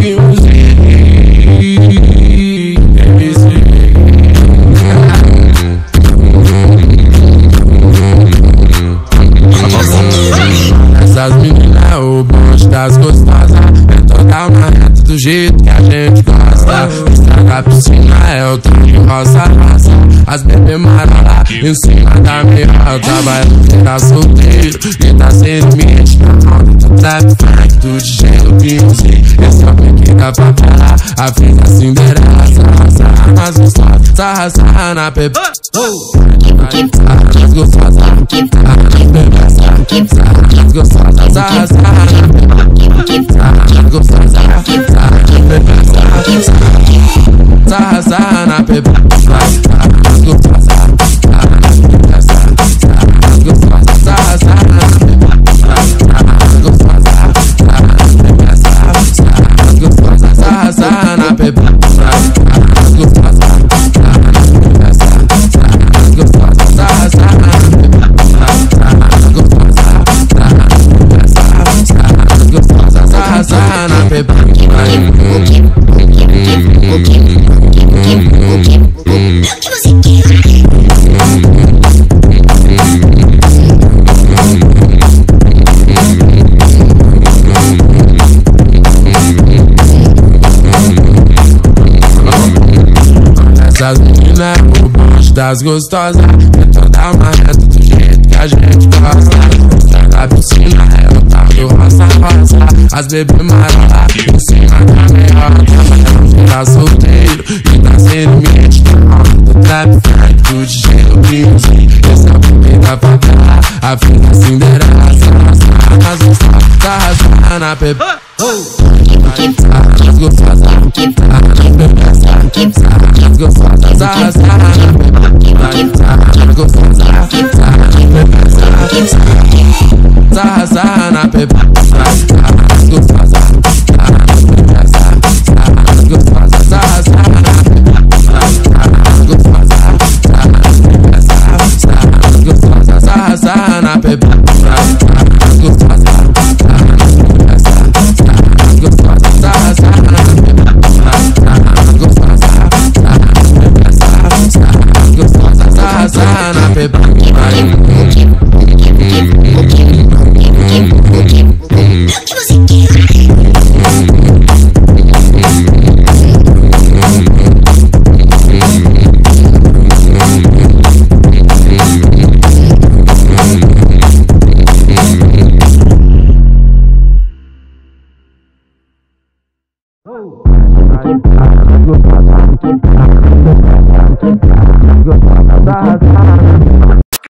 que. Essas meninas, o bonde das gostosas. É reta do jeito que a gente gosta. Estraga piscina, é o trem roça, roça. As bebê marola em cima da mirota. Vai ficar solteiro e tá sem limite. Na onda do trap de gelo, pinzinho. Esse homem que dá pra parar. A fez a Cinderela, sarra, sarra nas gostosas. Sarra, sarra na pepe. Sarra nas gostosas. Sarra nas bebê, sarra nas gostosas. Sarra, sarra na pepe. Sarra nas gostosas. Sarra nas bebê, sarra. Sarra, sarra na pepe. Essas meninas, o bonde das gostosas. É toda uma reta do jeito que a gente gosta. Sai da piscina, é o tal do roça, roça. As bebê marola o bebê da favela. A filha da Cinderela, sarra, sarra nas gostosas. Sarra, sarra na pepe. Sarra nas gostosas. Sarra nas bebês, sarra nas gostosas. Sarra, sarra na pepe. Sarra nas gostosas. Sarra nas bebês, sarra. Sarra, sarra na pepe. Sarra Sarra, sarra na pepe.